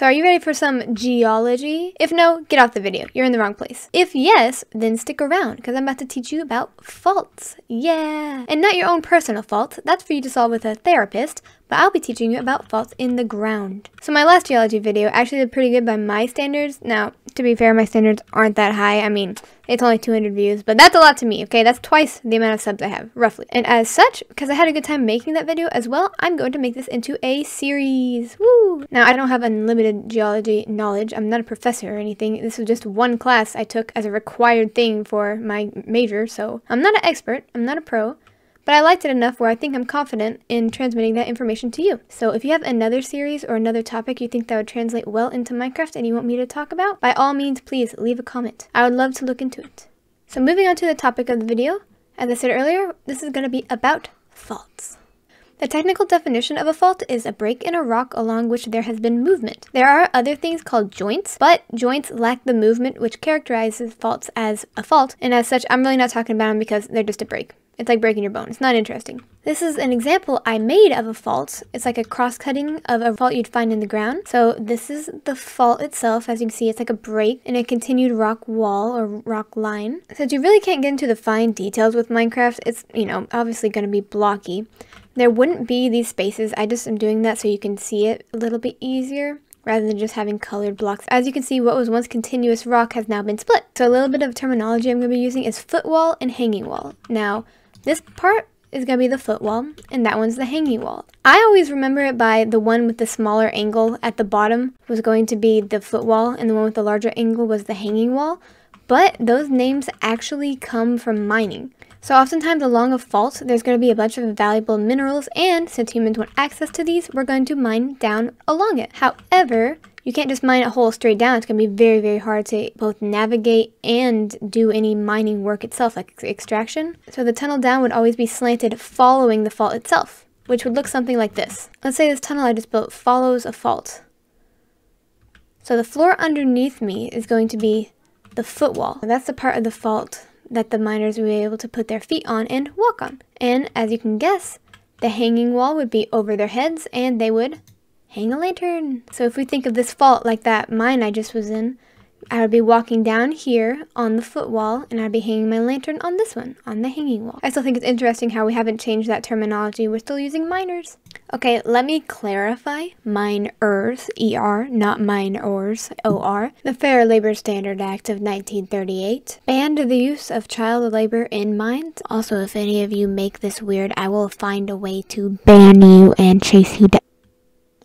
So are you ready for some geology? If no, get off the video. You're in the wrong place. If yes, then stick around because I'm about to teach you about faults. Yeah. And not your own personal faults. That's for you to solve with a therapist, but I'll be teaching you about faults in the ground. So my last geology video actually did pretty good by my standards. Now, to be fair, my standards aren't that high. I mean, it's only 200 views, but that's a lot to me, okay? That's twice the amount of subs I have, roughly. And as such, because I had a good time making that video as well, I'm going to make this into a series. Woo! Now, I don't have unlimited geology knowledge. I'm not a professor or anything. This was just one class I took as a required thing for my major, so I'm not an expert. I'm not a pro but I liked it enough where I think I'm confident in transmitting that information to you. So if you have another series or another topic you think that would translate well into Minecraft and you want me to talk about, by all means please leave a comment. I would love to look into it. So moving on to the topic of the video, as I said earlier, this is going to be about faults. The technical definition of a fault is a break in a rock along which there has been movement. There are other things called joints, but joints lack the movement which characterizes faults as a fault, and as such, I'm really not talking about them because they're just a break. It's like breaking your bone. It's not interesting. This is an example I made of a fault. It's like a cross-cutting of a fault you'd find in the ground. So this is the fault itself. As you can see, it's like a break in a continued rock wall or rock line. Since you really can't get into the fine details with Minecraft, it's, you know, obviously going to be blocky. There wouldn't be these spaces. I just am doing that so you can see it a little bit easier rather than just having colored blocks. As you can see, what was once continuous rock has now been split. So a little bit of terminology I'm going to be using is footwall and hanging wall. Now, this part is going to be the foot wall, and that one's the hanging wall. I always remember it by the one with the smaller angle at the bottom was going to be the foot wall, and the one with the larger angle was the hanging wall. But those names actually come from mining. So oftentimes along a fault, there's going to be a bunch of valuable minerals, and since humans want access to these, we're going to mine down along it. However, you can't just mine a hole straight down. It's going to be very, very hard to both navigate and do any mining work itself, like extraction. So the tunnel down would always be slanted following the fault itself, which would look something like this. Let's say this tunnel I just built follows a fault. So the floor underneath me is going to be the footwall. That's the part of the fault that the miners will be able to put their feet on and walk on. And as you can guess, the hanging wall would be over their heads and they would hang a lantern. So if we think of this fault like that mine I just was in, I would be walking down here on the footwall and I'd be hanging my lantern on this one, on the hanging wall. I still think it's interesting how we haven't changed that terminology. We're still using miners. Okay, let me clarify. Miners, E-R, not minors, O-R. The Fair Labor Standard Act of 1938 banned the use of child labor in mines. Also, if any of you make this weird, I will find a way to ban you and chase you down.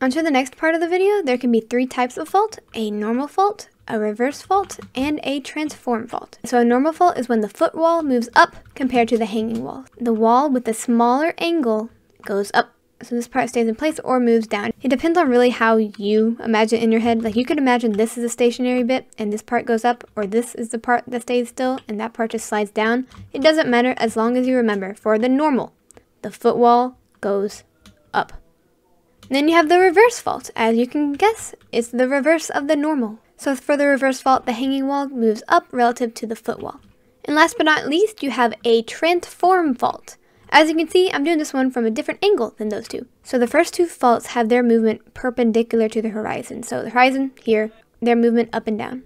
Onto the next part of the video, there can be three types of fault, a normal fault, a reverse fault, and a transform fault. So a normal fault is when the foot wall moves up compared to the hanging wall. The wall with the smaller angle goes up. So this part stays in place or moves down. It depends on really how you imagine in your head. Like you could imagine this is a stationary bit and this part goes up or this is the part that stays still and that part just slides down. It doesn't matter as long as you remember for the normal, the foot wall goes up. Then you have the reverse fault. As you can guess, it's the reverse of the normal. So for the reverse fault, the hanging wall moves up relative to the foot wall. And last but not least, you have a transform fault. As you can see, I'm doing this one from a different angle than those two. So the first two faults have their movement perpendicular to the horizon. So the horizon here, their movement up and down.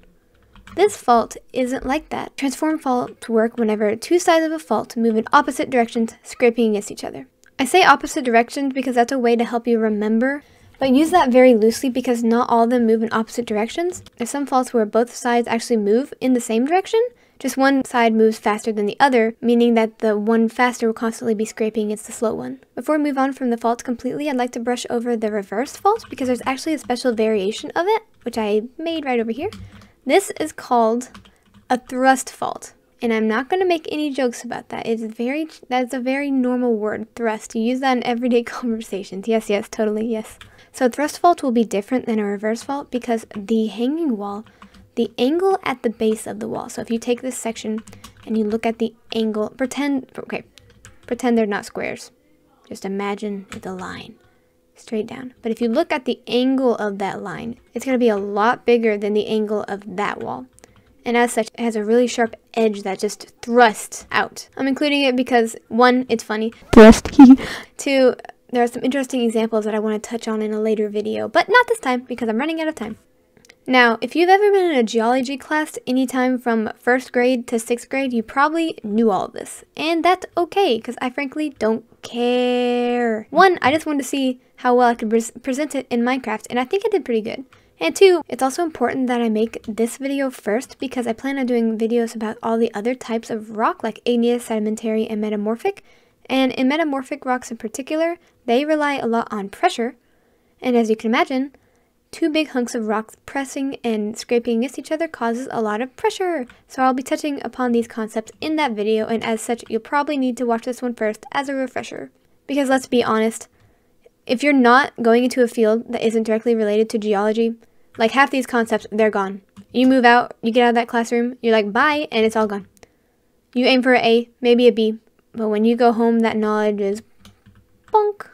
This fault isn't like that. Transform faults work whenever two sides of a fault move in opposite directions, scraping against each other. I say opposite directions because that's a way to help you remember, but use that very loosely because not all of them move in opposite directions. There's some faults where both sides actually move in the same direction, just one side moves faster than the other, meaning that the one faster will constantly be scraping against the slow one. Before we move on from the faults completely, I'd like to brush over the reverse fault because there's actually a special variation of it, which I made right over here. This is called a thrust fault. And I'm not going to make any jokes about that. It's very, that's a very normal word, thrust. You use that in everyday conversations. Yes, yes, totally, yes. So thrust fault will be different than a reverse fault because the hanging wall, the angle at the base of the wall. So if you take this section and you look at the angle, pretend, okay, pretend they're not squares. Just imagine the line straight down. But if you look at the angle of that line, it's going to be a lot bigger than the angle of that wall and as such, it has a really sharp edge that just thrusts out. I'm including it because, one, it's funny. Thrust. Two, there are some interesting examples that I want to touch on in a later video, but not this time because I'm running out of time. Now, if you've ever been in a geology class anytime from first grade to sixth grade, you probably knew all of this. And that's okay, because I frankly don't care. One, I just wanted to see how well I could pre present it in Minecraft, and I think I did pretty good. And two, it's also important that I make this video first because I plan on doing videos about all the other types of rock like igneous, sedimentary, and metamorphic. And in metamorphic rocks in particular, they rely a lot on pressure. And as you can imagine, two big hunks of rocks pressing and scraping against each other causes a lot of pressure. So I'll be touching upon these concepts in that video and as such you'll probably need to watch this one first as a refresher. Because let's be honest, if you're not going into a field that isn't directly related to geology, like half these concepts, they're gone. You move out, you get out of that classroom, you're like, bye, and it's all gone. You aim for an A, maybe a B, but when you go home, that knowledge is bonk,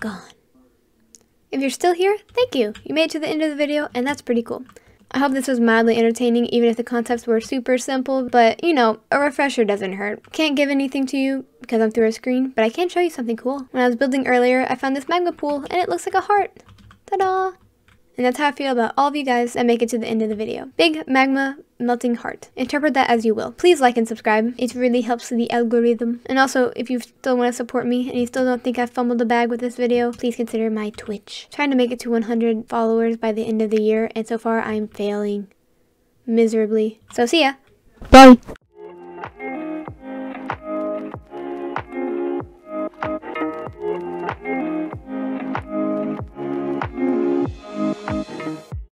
gone. If you're still here, thank you. You made it to the end of the video, and that's pretty cool. I hope this was mildly entertaining, even if the concepts were super simple, but, you know, a refresher doesn't hurt. Can't give anything to you because I'm through a screen, but I can show you something cool. When I was building earlier, I found this magma pool, and it looks like a heart. Ta-da! And that's how I feel about all of you guys that make it to the end of the video. Big magma melting heart. Interpret that as you will. Please like and subscribe. It really helps the algorithm. And also, if you still want to support me and you still don't think I fumbled the bag with this video, please consider my Twitch. trying to make it to 100 followers by the end of the year, and so far I'm failing miserably. So see ya. Bye.